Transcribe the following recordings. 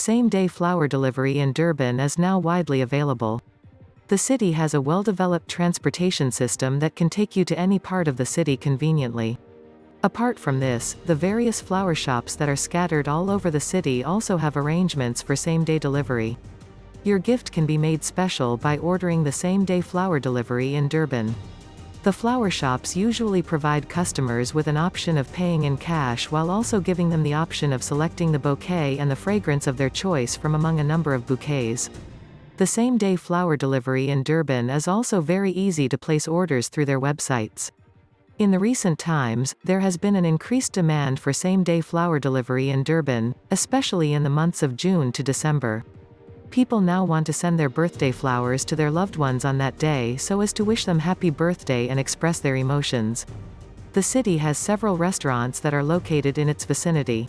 Same-day flower delivery in Durban is now widely available. The city has a well-developed transportation system that can take you to any part of the city conveniently. Apart from this, the various flower shops that are scattered all over the city also have arrangements for same-day delivery. Your gift can be made special by ordering the same-day flower delivery in Durban. The flower shops usually provide customers with an option of paying in cash while also giving them the option of selecting the bouquet and the fragrance of their choice from among a number of bouquets. The same-day flower delivery in Durban is also very easy to place orders through their websites. In the recent times, there has been an increased demand for same-day flower delivery in Durban, especially in the months of June to December. People now want to send their birthday flowers to their loved ones on that day so as to wish them happy birthday and express their emotions. The city has several restaurants that are located in its vicinity.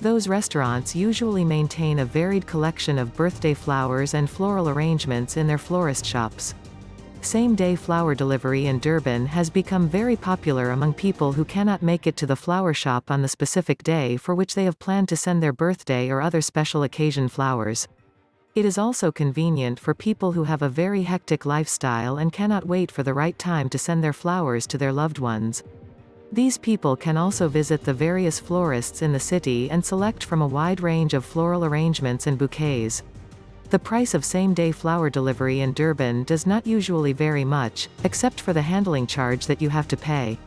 Those restaurants usually maintain a varied collection of birthday flowers and floral arrangements in their florist shops. Same-day flower delivery in Durban has become very popular among people who cannot make it to the flower shop on the specific day for which they have planned to send their birthday or other special occasion flowers. It is also convenient for people who have a very hectic lifestyle and cannot wait for the right time to send their flowers to their loved ones. These people can also visit the various florists in the city and select from a wide range of floral arrangements and bouquets. The price of same-day flower delivery in Durban does not usually vary much, except for the handling charge that you have to pay.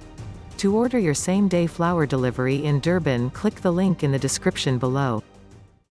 To order your same-day flower delivery in Durban click the link in the description below.